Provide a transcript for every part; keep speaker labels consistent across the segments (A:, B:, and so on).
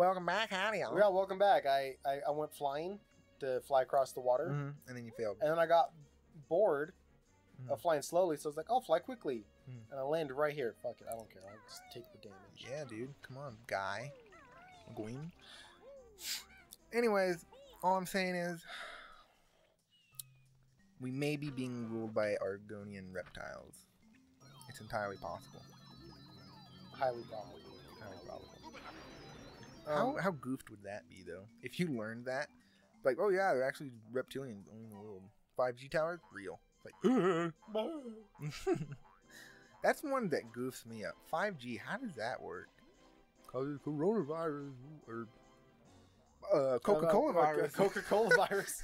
A: Welcome back, howdy, y'all.
B: Yeah, welcome back. I, I, I went flying to fly across the water,
A: Mhm, And then you failed.
B: and then I got bored
A: Mhm.
B: of flying slowly, so I was like, I'll fly quickly.
A: Mhm.
B: And I landed right here. Fuck it, I don't care. I'll just take the damage.
A: Yeah, dude. Come on, guy. Gwyn. Anyways, all I'm saying is we may be being ruled by Argonian reptiles. It's entirely possible.
B: Highly probable.
A: Highly probable.
B: Um,
A: how, how goofed would that be, though? If you learned that, like, oh yeah, they're actually reptilians owning the world. 5G towers, real. Like, that's one that goofs me up. 5G, how does that work? Cause coronavirus or uh, Coca-Cola virus.
B: Coca-Cola virus.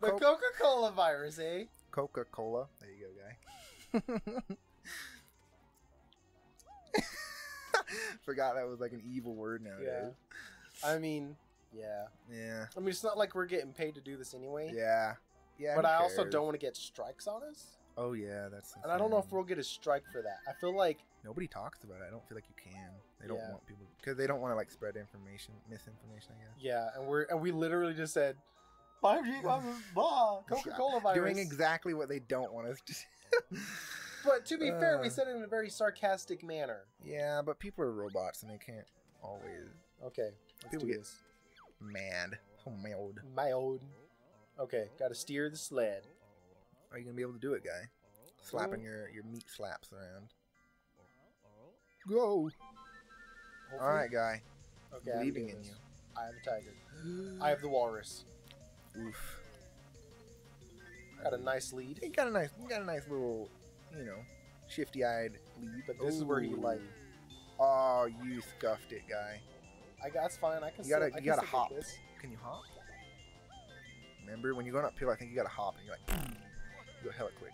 B: the Coca-Cola virus, eh?
A: Coca-Cola. There you go, guy. Forgot that was like an evil word
B: Yeah.
A: nowadays.
B: I mean, yeah.
A: Yeah.
B: I mean, it's not like we're getting paid to do this anyway.
A: Yeah. Yeah.
B: But I also don't want to get strikes on us.
A: Oh yeah, that's.
B: And I don't know if we'll get a strike for that. I feel like
A: Nobody talks about it. I don't feel like you can. They don't
B: Yeah.
A: want people because they don't want to like spread information, misinformation. I guess.
B: Yeah, and we're and we literally just said 5G blah Coca-Cola virus.
A: Doing exactly what they don't want us to.
B: But to be fair, we
A: Uh.
B: said it in a very sarcastic manner.
A: yeah, but people are robots and they can't always
B: Okay, let's
A: People get-
B: this.
A: mad. Oh mad.
B: Mild. Okay, got to steer the sled.
A: Are you gonna be able to do it, guy? Slapping your your meat slaps around. Go.
B: Hopefully-
A: All right, guy.
B: Okay, I'm
A: Believing in
B: this.
A: you.
B: I have a tiger. I have the walrus.
A: Oof.
B: Got a nice lead.
A: He got a nice, he got a nice little, you know, shifty-eyed lead.
B: But this is where he, like-
A: Oh, you scuffed it, guy.
B: I it's fine. I can.
A: You gotta-
B: still,
A: you gotta hop.
B: This.
A: Can you hop? Remember when you're going uphill? I think you gotta hop, and you're like, you go hella quick.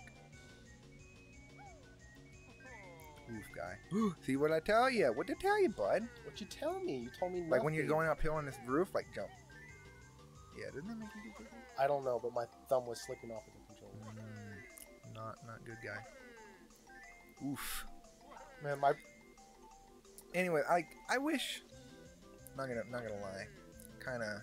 A: Oof, guy. See what I tell you? What did I tell you, bud?
B: What you tell me? You told me nothing.
A: Like when you're going uphill on this roof, like jump. Yeah, doesn't that make you do quicker?
B: I don't know, but my thumb was slipping off of the controller.
A: Mm, not, not good, guy. Oof.
B: Man, my
A: Anyway, I, I wish. Not gonna, not gonna lie. Kind of.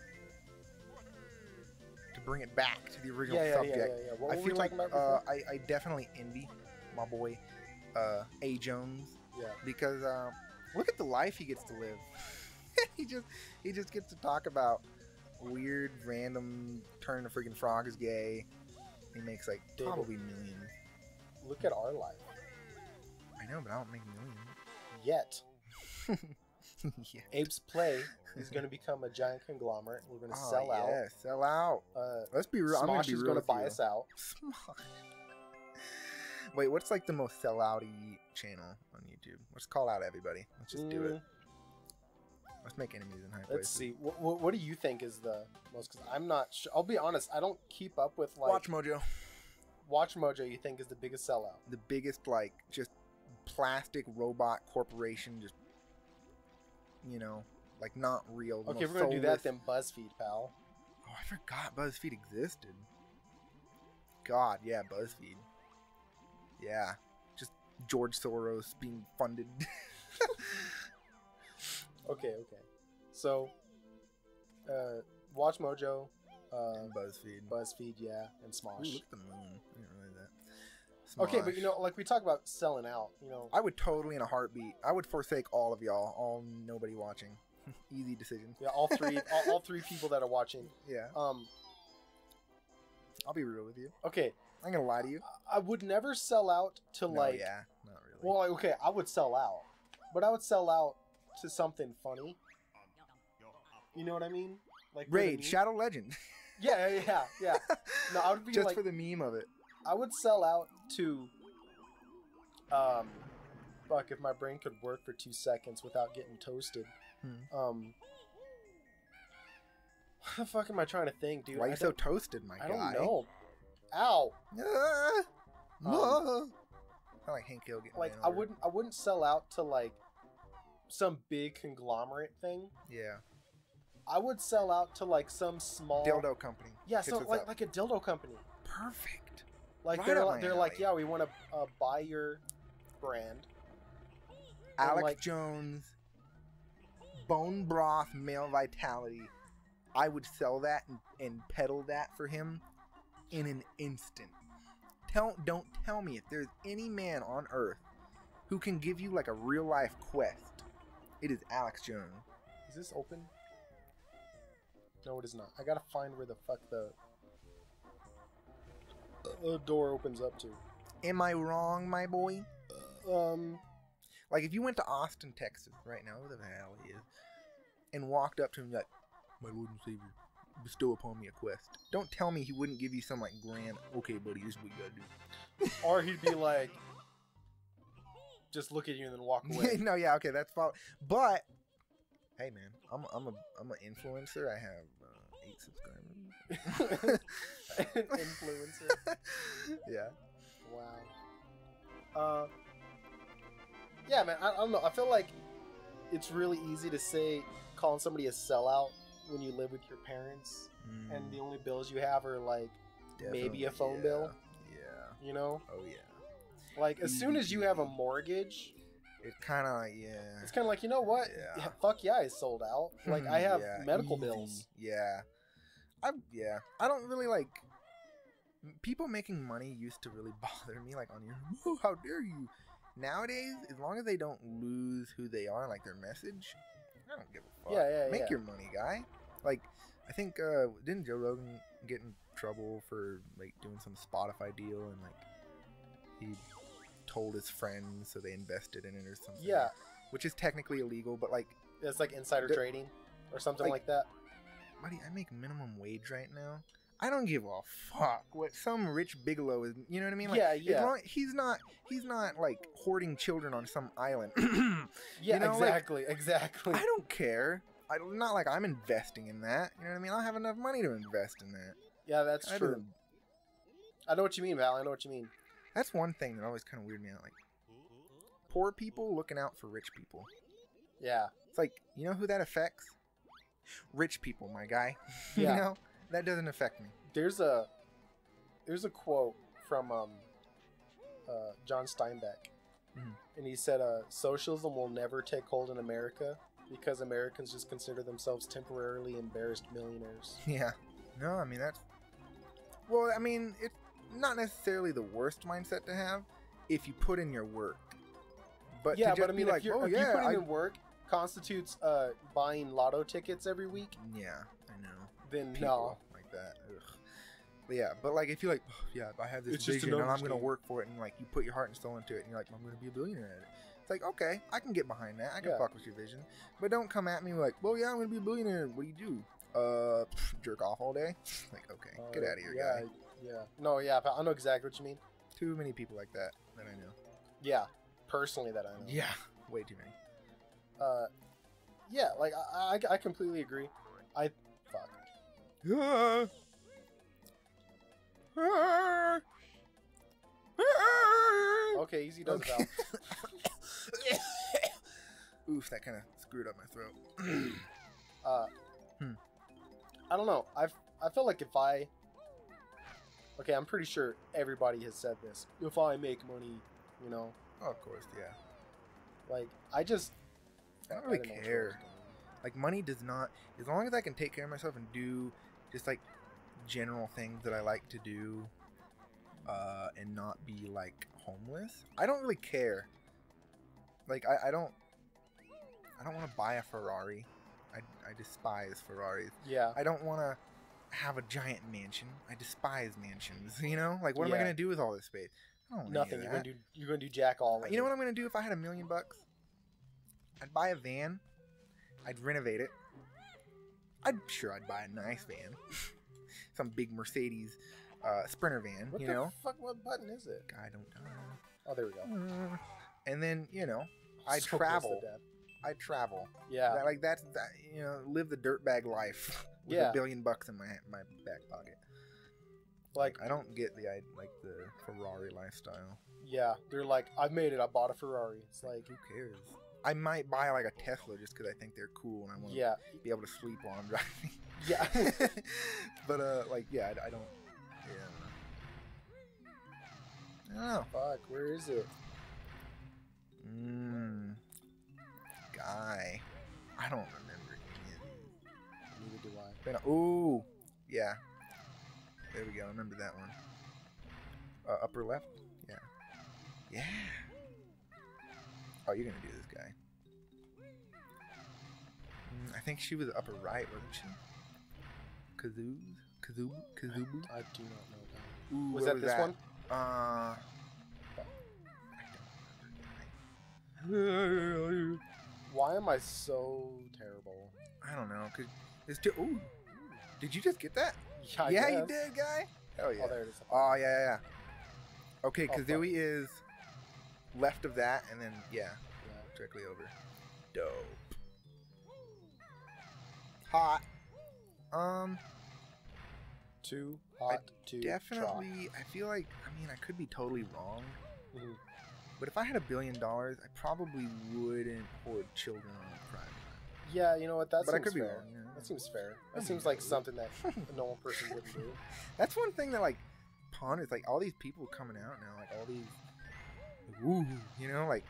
A: To bring it back to the original
B: yeah, yeah,
A: subject.
B: yeah.
A: I feel like uh. I, I definitely envy my boy uh, A Jones
B: yeah.
A: because uh, look at the life he gets to live. he just he just gets to talk about weird, random turn the freaking frog is gay. He makes like
B: Dude.
A: probably millions.
B: Look at our life.
A: I know, but I don't make millions.
B: Yet,
A: yeah.
B: Apes Play is going to become a giant conglomerate. We're going to
A: Oh,
B: sell out.
A: yeah, sell out.
B: Uh,
A: Let's be real. I'm
B: Smosh
A: be
B: is going to buy
A: you.
B: us out.
A: Smosh. Wait, what's like the most sellouty channel on YouTube? Let's call out everybody. Let's just do it.
B: Mm,
A: Let's make enemies in high places.
B: Let's see. What, what, what do you think is the most? Because I'm not sure. I'll be honest. I don't keep up with like
A: Watch Mojo.
B: Watch Mojo. You think is the biggest sellout?
A: The biggest like just plastic robot corporation, just you know, like not real.
B: Okay, if we're gonna do that, then BuzzFeed, pal.
A: Oh, I forgot BuzzFeed existed. God, yeah, BuzzFeed. Yeah, just George Soros being funded.
B: Okay, okay. So, uh, Watch Mojo, uh,
A: and BuzzFeed.
B: BuzzFeed, yeah, and
A: Ooh,
B: Smosh.
A: look at the moon. I didn't realize that.
B: Okay, but you know, like we talk about selling out. You know,
A: I would totally in a heartbeat. I would forsake all of y'all, all nobody watching. Easy decision.
B: yeah, all three, all, all three people that are watching.
A: Yeah,
B: Um,
A: I'll be real with you.
B: okay,
A: I'm gonna lie to you.
B: I would never sell out to
A: No,
B: like.
A: yeah, not really.
B: Well, like, okay, I would sell out, but I would sell out to something funny. You know what I mean? Like
A: Raid. Shadow Legend,
B: Yeah, yeah, yeah, yeah. No, I would be
A: just
B: like,
A: for the meme of it.
B: I would sell out to. Um, fuck, if my brain could work for two seconds without getting toasted.
A: Hmm.
B: Um, what the fuck am I trying to think, dude?
A: Why are you so toasted, my
B: I
A: guy?
B: don't know. Ow!
A: Ah,
B: Um,
A: ah. Sound like Hank Hill getting
B: Like I wouldn't, I wouldn't sell out to like some big conglomerate thing.
A: Yeah,
B: I would sell out to like some small
A: dildo company.
B: Yeah, so like
A: up.
B: like a dildo company.
A: perfect.
B: Like
A: Right
B: they're like, they're like, yeah, we want to uh, buy your brand. And,
A: Alex
B: like-
A: Jones bone broth male vitality, I would sell that and, and peddle that for him in an instant. Tell don't tell me if there's any man on earth who can give you like a real life quest. It is Alex Jones.
B: Is this open? No, it is not. I gotta find where the fuck the uh, door opens up to.
A: Am I wrong, my boy?
B: Um,
A: Like if you went to Austin, Texas, right now, where the hell he is, and walked up to him like, "My Lord and Savior, bestow upon me a quest." Don't tell me he wouldn't give you some like grand. Okay, buddy, this is what you gotta do.
B: or he'd be like, just look at you and then walk away.
A: no, yeah, okay, that's fine. But hey, man, I'm I'm a I'm an influencer. I have uh, eight subscribers.
B: Influencer.
A: yeah.
B: Wow. Uh, yeah, man. I, I don't know. I feel like it's really easy to say calling somebody a sellout when you live with your parents and
A: Mm,
B: the only bills you have are like, maybe a phone
A: yeah,
B: bill.
A: Yeah.
B: you know,
A: Oh yeah.
B: like as soon as you have a mortgage,
A: It kind of like yeah.
B: it's kind of like you know what?
A: Yeah.
B: Yeah, fuck yeah, I sold out. Like I have
A: Yeah,
B: medical
A: easy.
B: bills.
A: Yeah. I yeah. I don't really like people making money used to really bother me like on your oh, how dare you. Nowadays, as long as they don't lose who they are, like their message, I don't give a fuck.
B: Yeah, yeah,
A: Make
B: yeah.
A: your money, guy. Like, I think uh didn't Joe Rogan get in trouble for like doing some Spotify deal and like he told his friends so they invested in it or something.
B: Yeah,
A: which is technically illegal, but like
B: it's like insider trading or something
A: like-
B: like that.
A: buddy, I make minimum wage right now. I don't give a fuck what some rich Bigelow is. You know what I mean? Like,
B: Yeah, yeah.
A: long- he's not. He's not like hoarding children on some island.
B: Yeah,
A: know, like,
B: exactly, exactly.
A: I don't care. I not like I'm investing in that. You know what I mean? I have enough money to invest in that.
B: Yeah, that's
A: I
B: true.
A: don't-
B: I know what you mean, Val. I know what you mean.
A: That's one thing that always kind of weirded me out. Like poor people looking out for rich people.
B: Yeah,
A: It's like you know who that affects? Rich people, my guy.
B: Yeah.
A: you know that doesn't affect me.
B: there's a there's a quote from um, uh, John Steinbeck,
A: Mhm.
B: and he said, uh, "Socialism will never take hold in America because Americans just consider themselves temporarily embarrassed millionaires."
A: Yeah. No, I mean that's. Well, I mean it's not necessarily the worst mindset to have if you put in your work. But
B: yeah, but I mean,
A: like,
B: if,
A: oh
B: if
A: yeah,
B: you put in
A: I-
B: your work constitutes uh, buying lotto tickets every week,
A: yeah, I know.
B: Then
A: People
B: no.
A: like that. Ugh. But yeah, but like if you like, "Oh, yeah, I have this
B: It's just
A: vision and I'm gonna work for it, and like you put your heart and soul into it, and you're like, I'm gonna be a billionaire at it. It's like, okay, I can get behind that. I can
B: Yeah.
A: fuck with your vision, but don't come at me like, well, yeah, I'm gonna be a billionaire. What do you do? Uh, jerk off all day. like, okay, get
B: Uh,
A: out of here,
B: yeah,
A: guy.
B: Yeah. No, yeah, I know exactly what you mean.
A: Too many people like that that I know.
B: Yeah, personally, that I know.
A: Yeah, way too many.
B: Uh, yeah, like I, I, I completely agree. I Okay, easy does
A: Okay. Oof, that kind of screwed up my throat.
B: Uh,
A: Hmm.
B: I don't know. I I feel like if I okay, I'm pretty sure everybody has said this. If I make money, you know,
A: oh, of course, yeah.
B: like I just
A: I don't really
B: didn't know which way
A: care.
B: I was going.
A: Like money does not. As long as I can take care of myself and do just like general things that I like to do, uh, and not be like homeless, I don't really care. Like I, I don't. I don't want to buy a Ferrari. I, I despise Ferraris.
B: Yeah,
A: I don't want to have a giant mansion. I despise mansions. You know, like what am I gonna do with all this space? I don't want any of
B: nothing. You're gonna do. You're gonna do jack all.
A: You know
B: it.
A: what I'm gonna do if I had a million bucks? I'd buy a van. I'd renovate it. I'm sure I'd buy a nice van, some big Mercedes uh, Sprinter van.
B: What
A: you
B: the
A: know,
B: fuck? What button is it?
A: I don't know.
B: Oh, there we go.
A: know. And then you know, I
B: So
A: travel. I travel.
B: Yeah,
A: That- like that's that. You know, live the dirtbag life with
B: Yeah.
A: a billion bucks in my my back pocket.
B: like
A: I don't get the I like the Ferrari lifestyle.
B: yeah, they're like, I've made it. I bought a Ferrari. It's like,
A: Who cares? I might buy like a Tesla just because I think they're cool and I want to
B: yeah,
A: be able to sleep while I'm driving.
B: yeah.
A: but uh, like yeah, I, I don't. Yeah. I don't know.
B: Fuck, where is it?
A: Mmm. Guy. I don't remember any.
B: Neither do I.
A: Been- Ooh, yeah. There we go. I remember that one. Uh, upper left. Yeah. Yeah. Oh, you're gonna do this guy. Mm, I think she was upper right, wasn't she? Kazoo, Kazoo, Kazubu.
B: I do not know that.
A: Ooh,
B: Was that this one?
A: Uh. I don't remember.
B: Why am I so terrible?
A: I don't know. Cause it's too. Ooh, did you just get that?
B: Yeah,
A: yeah, you did, guy. Oh yeah.
B: Oh, there it is.
A: Oh yeah, yeah. yeah. Okay,
B: Oh,
A: Kazooie is left of that, and then yeah,
B: Yeah.
A: directly over. Dope. Hot. Um,
B: Too hot to
A: definitely. I feel like. I mean, I could be totally wrong,
B: try. Mhm.
A: but if I had a billion dollars, I probably wouldn't hoard children on Prime.
B: Yeah, you know what? That
A: but I
B: seems
A: could be
B: fair.
A: wrong. Know?
B: That seems fair. That seems like something that a normal person wouldn't do.
A: That's one thing that like ponders like all these people coming out now, like all these woo, you know, like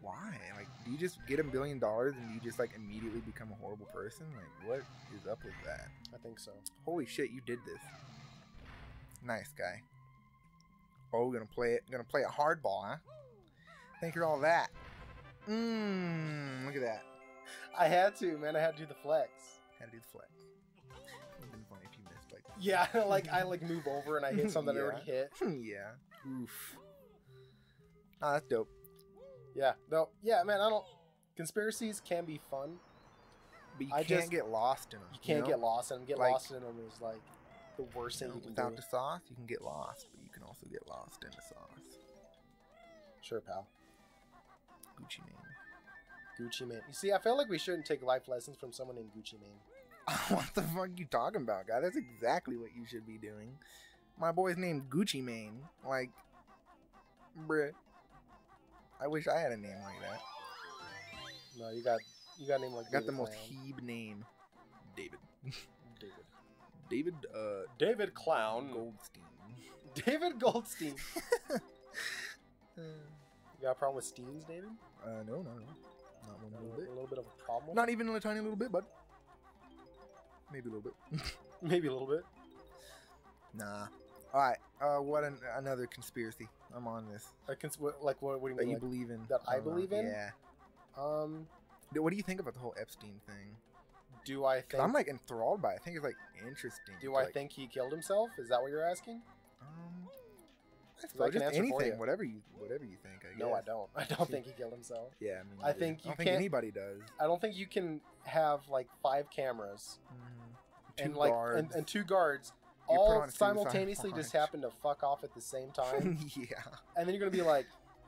A: why? Like do you just get a billion dollars and you just like immediately become a horrible person? Like what is up with that?
B: I think so.
A: Holy shit, you did this. Nice guy. Oh, gonna play it gonna play a hardball, huh? Think you're all that. Mmm, look at that.
B: I had to, man. I had to do the flex.
A: Had to do the flex. Would've been funny if you missed like
B: Yeah, like I like move over and I hit something I already hit.
A: yeah. Oof. Oh, that's dope.
B: Yeah, no, yeah, man. I don't. Conspiracies can be fun.
A: But you
B: I
A: can't
B: just-
A: get lost in them.
B: You can't get lost in them. Get
A: Like-
B: lost in them is like the worst thing you can
A: without
B: do.
A: the sauce, you can get lost, but you can also get lost in the sauce.
B: Sure, pal.
A: Gucci Mane.
B: Gucci Mane. You see, I feel like we shouldn't take life lessons from someone named Gucci Mane.
A: what the fuck are you talking about, guy? That's exactly what you should be doing. My boy's named Gucci Mane. Like, bruh. I wish I had a name like that.
B: No, you got you got a name like
A: I got the
B: David
A: most
B: Clown.
A: Hebe name. David.
B: David.
A: David, uh,
B: David Clown.
A: Goldstein.
B: David Goldstein.
A: uh,
B: You got a problem with Steens, David?
A: no, no, no. Not one
B: A
A: little
B: little,
A: bit.
B: a little bit of a problem.
A: Not even a tiny little bit, bud. Maybe a little bit.
B: Maybe a little bit.
A: Nah. All right. Uh, what an, another conspiracy? I'm on this.
B: Cons- what, like what, what do you
A: That
B: mean?
A: you
B: like,
A: believe in?
B: that I
A: know.
B: believe in?
A: Yeah.
B: um,
A: What do you think about the whole Epstein thing?
B: do I think?
A: I'm like enthralled by. it. I think it's like interesting.
B: do I
A: like,
B: think he killed himself? Is that what you're asking?
A: Um, I
B: I
A: suppose
B: can
A: just anything,
B: you.
A: whatever you, whatever you think. I
B: No, I don't. I don't think he killed himself.
A: Yeah, I mean,
B: I think
A: I
B: you
A: don't think anybody does.
B: I don't think you can have like five cameras
A: Mhm.
B: and
A: Two
B: like
A: guards.
B: and, and two guards all
A: on a suicide
B: simultaneously just happen to fuck off at the same time,
A: yeah.
B: and then you're gonna be like,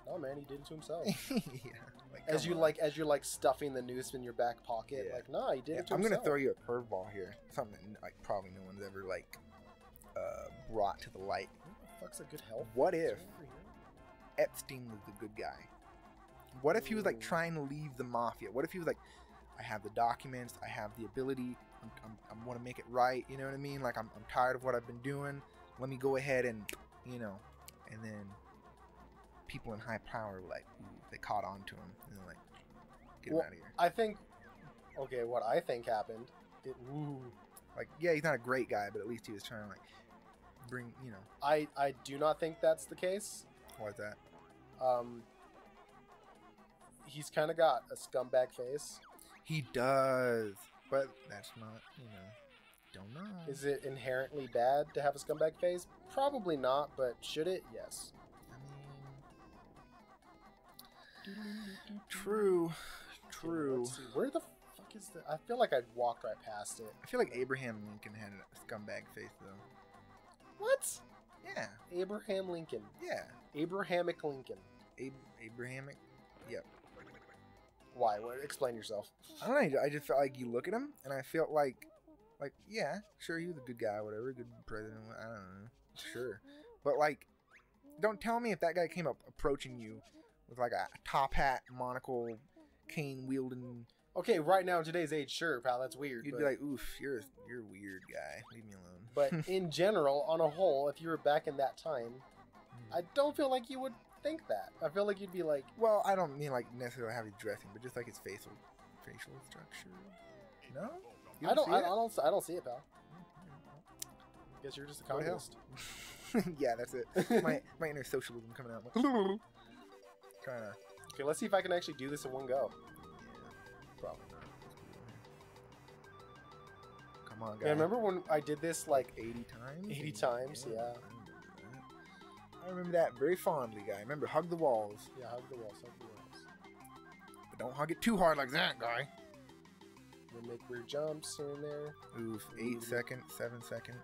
B: "Oh man, he did it to himself."
A: yeah. Like,
B: As you
A: on.
B: like, as you're like stuffing the noose in your back pocket,
A: Yeah.
B: like, nah, he did
A: Yeah,
B: it to
A: I'm
B: himself.
A: gonna throw you a curveball here. Something like probably no one's ever like uh, brought to the light.
B: What the fuck's a good help?
A: What if
B: there over here?
A: Epstein was the good guy? What if he was like trying to leave the mafia? What if he was like, I have the documents, I have the ability, I'm, I'm, I want to make it right. You know what I mean? Like I'm, I'm tired of what I've been doing. Let me go ahead and, you know, and then people in high power like they caught on to him and they're like, get him out of here.
B: I think. Okay, what I think happened. It, ooh,
A: Like yeah, he's not a great guy, but at least he was trying to like bring, you know,
B: I I do not think that's the case.
A: what's that?
B: Um, he's kind of got a scumbag face.
A: He does, but that's not, you know, don't know.
B: Is it inherently bad to have a scumbag face? Probably not, but should it? Yes.
A: I mean, true, true.
B: See, where the fuck is the? I feel like I'd walk right past it.
A: I feel like Abraham Lincoln had a scumbag face though.
B: What?
A: Yeah,
B: Abraham Lincoln.
A: yeah.
B: Abrahamic Lincoln.
A: Ab- Abrahamic. Yep.
B: Why? What, explain yourself.
A: I don't know. I just felt like you look at him, and I felt like, like, yeah, sure, he was a good guy, whatever, good president. I don't know, sure, but like, don't tell me if that guy came up approaching you with like a top hat, monocle, cane wielding.
B: Okay, right now in today's age, sure, pal, that's weird.
A: You'd
B: but,
A: be like, oof, you're you're a weird guy. Leave me alone.
B: but in general, on a whole, if you were back in that time, hmm. I don't feel like you would think that. I feel like you'd be like,
A: well, I don't mean like necessarily how he's dressing, but just like his facial facial structure. No. You
B: I don't.
A: see
B: I,
A: it?
B: I don't. I don't see it, pal. I Guess you're just a
A: Go to
B: communist.
A: yeah, that's it. My my inner socialism coming out. Trying to.
B: Okay, let's see if I can actually do this in one go.
A: Yeah, probably not. Come on, guys.
B: Yeah, remember when I did this like
A: 80 times?
B: 80 times, yeah.
A: I remember that. I remember that very fondly, guy. Remember, hug the walls,
B: yeah, hug the walls, hug the walls.
A: but don't hug it too hard like that, guy.
B: Then make weird jumps here and there.
A: Oof, eight
B: Ooh.
A: second, seven second.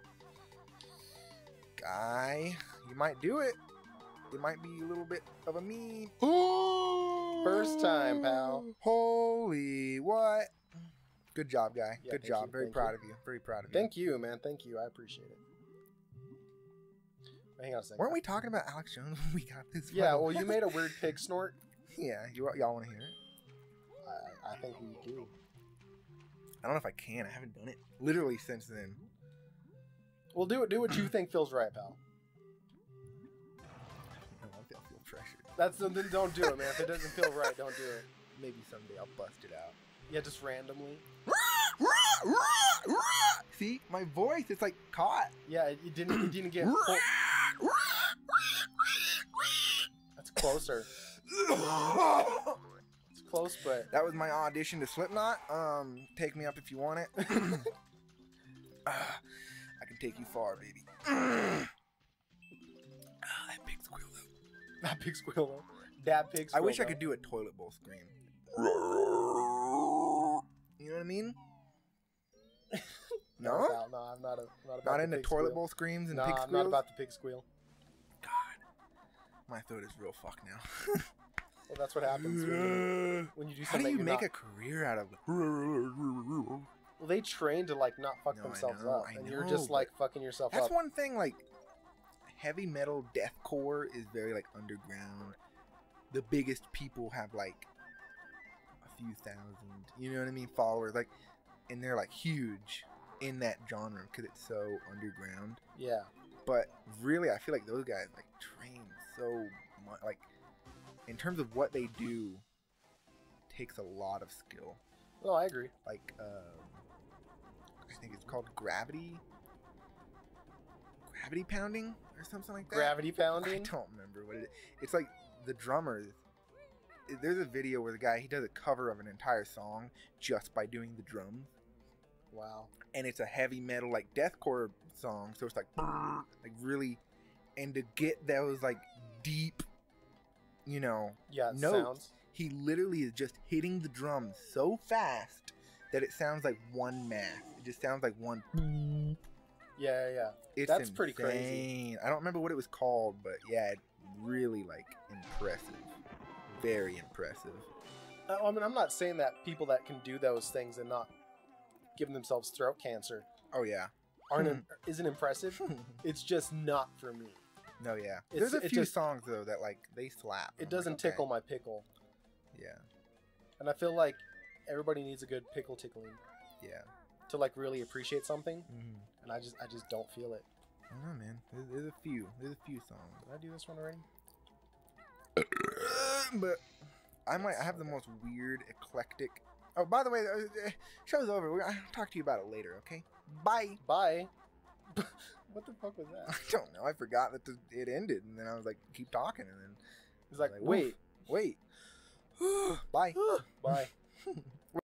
A: Guy, you might do it. It might be a little bit of a meme.
B: First time, pal.
A: Holy what? Good job, guy.
B: Yeah,
A: Good job.
B: you,
A: Very proud
B: you.
A: of you. Very proud of you.
B: Thank you, man. Thank you. I appreciate it. Hang on a second.
A: Weren't we talking about Alex Jones when we got this?
B: Yeah, well, you made a weird pig snort.
A: yeah, you y'all want to hear it?
B: I, I think we do.
A: I don't know if I can. I haven't done it literally since then.
B: Well, do it. Do what you think feels right, pal.
A: I don't feel, I feel pressured.
B: That's then don't do it, man. If it doesn't feel right, don't do it.
A: Maybe someday I'll bust it out.
B: Yeah, just randomly.
A: See, my voice, it's like caught.
B: Yeah, it, it didn't. It didn't get. Closer. It's close, but
A: that was my audition to Slipknot. Um, take me up if you want it. Ah, I can take you far, baby. Ah, that big squeal though.
B: that pig squeal. though. That pig Squeal, I
A: wish I could do a toilet bowl scream. You know what I mean?
B: No,
A: No?
B: no, I'm not. A, not about
A: Not
B: the
A: into toilet
B: squeal.
A: bowl screams and
B: No,
A: pig
B: I'm not about the pig squeal.
A: My throat is real fucked now.
B: Well, that's what happens when you, when you do
A: How do you make
B: not,
A: a career out of
B: Well, they train to like not fuck
A: No,
B: themselves
A: know,
B: up,
A: I
B: and you're just like fucking yourself
A: That's
B: up.
A: That's one thing, like, heavy metal deathcore is very, like, underground. The biggest people have, like, a few thousand, you know what I mean, followers. Like, and they're, like, huge in that genre because it's so underground.
B: Yeah,
A: But really, I feel like those guys, like, train so much. Like, in terms of what they do, takes a lot of skill.
B: no, I agree.
A: like um, I think it's called gravity gravity pounding or something like that.
B: Gravity pounding.
A: I don't remember what it is. It's like the drummers. There's a video where the guy he does a cover of an entire song just by doing the drums,
B: Wow.
A: and it's a heavy metal like deathcore song, so it's like like really, and to get those like deep, you know,
B: Yeah,
A: Notes.
B: sounds.
A: he literally is just hitting the drums so fast that it sounds like one math. It just sounds like one.
B: Yeah, yeah.
A: It's
B: That's pretty crazy.
A: I don't remember what it was called, but yeah, it really like impressive, very impressive.
B: Uh, I mean, I'm not saying that people that can do those things and not giving themselves throat cancer
A: Oh yeah.
B: aren't
A: Hmm.
B: isn't impressive. It's just not for me.
A: No yeah.
B: It's-
A: There's a few
B: just-
A: songs though that like they slap.
B: It
A: I'm
B: doesn't
A: okay.
B: tickle my pickle,
A: Yeah,
B: and I feel like everybody needs a good pickle tickling
A: yeah.
B: to like really appreciate something.
A: Mm-hmm.
B: And I just I just don't feel it.
A: I don't know, man. There's, there's a few. There's a few songs.
B: Did I do this one already?
A: but I might I have the most weird, eclectic. Oh, by the way, uh, uh, show's over. We're gonna talk to you about it later, okay? Bye.
B: Bye. what the fuck was that?
A: I don't know. I forgot that the, it ended, and then I was like, keep talking, and then
B: He's like,
A: Like,
B: wait,
A: wait. Bye.
B: bye.